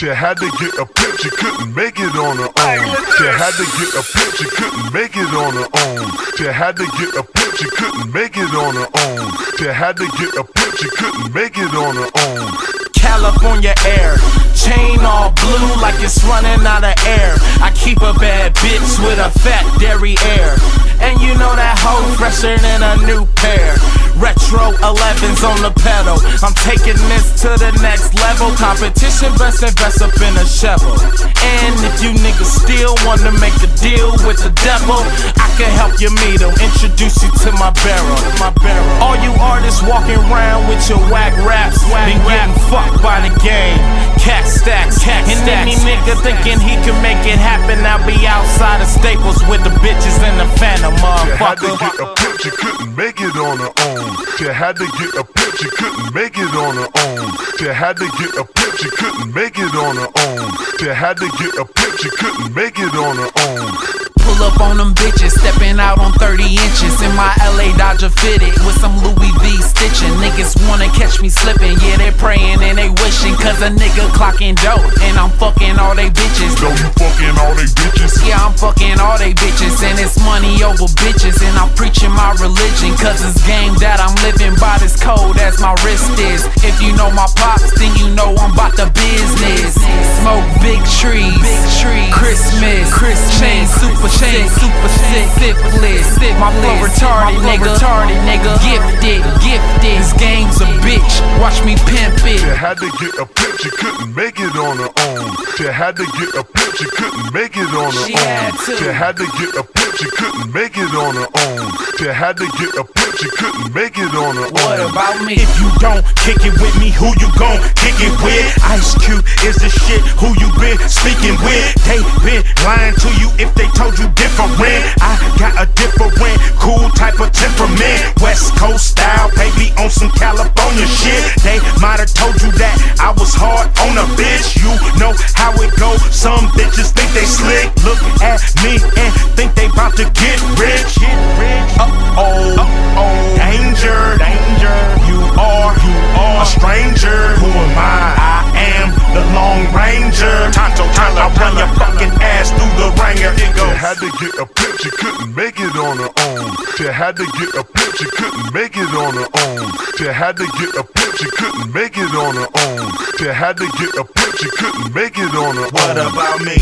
She had to get a pitch, she couldn't make it on her own. She had to get a pitch, she couldn't make it on her own. She had to get a pitch, she couldn't make it on her own. She had to get a pitch, she couldn't make it on her own. California air, chain all blue like it's running out of air. I keep a bad bitch with a fat dairy air. And you know that hoe fresher than a new pair. Retro 11s on the pedal. I'm taking this to the next level. Competition best invest up in a shovel. And if you niggas still wanna make a deal with the devil, I can help you meet him. Introduce you to my barrel. My barrel. All you artists walking around with your whack raps, whack been getting fucked by the game. Kat Stacks, cat and any nigga thinking he can make it happen, I'll be outside of Staples with the bitches and the Phantom, She had to motherfucker. get a pitch, she couldn't make it on her own. She had to get a pitch, she couldn't make it on her own. She had to get a pitch, she couldn't make it on her own. She had to get a pitch, she couldn't make it on her own. Pull up on them bitches, stepping out on 30 inches in my LA Dodger fitted Niggas wanna catch me slipping, yeah, they praying and they wishing. Cause a nigga clocking dope, and I'm fucking all they bitches. So you fucking all they bitches. Yeah, I'm fucking all they bitches, and it's money over bitches. And I'm preaching my religion, cause it's game that I'm living by this code as my wrist is. If you know my pops, then you know I'm about the business. Smoke big trees, big trees. Christmas, Christmas, chain super chain super sick, syphilis. My flow retarded, nigga. retarded, nigga. Gifted, gifted. Had to get a pitch, she couldn't make it on her own. She had to get a pitch, she couldn't make it on her She own. had. She had to get a she couldn't make it on her own. She had to get a pitch, she couldn't make it on her What own. about me? If you don't kick it with me, who you gon' kick it with? Ice Cube is the shit, who you been speaking with? They been lying to you if they told you different. I got a different, cool type of temperament. West Coast style, baby, on some California shit. They might have told you that I was hard on a bitch. You know how it go. Some bitches think they slick. Look at me Tonto Tyler, I run your fucking ass through the ringer. It She goes. had to get a pitch, she couldn't make it on her own. She had to get a pitch, she couldn't make it on her own. She had to get a pitch, she couldn't make it on her own. She had to get a pitch, she couldn't make it on her What own. about me?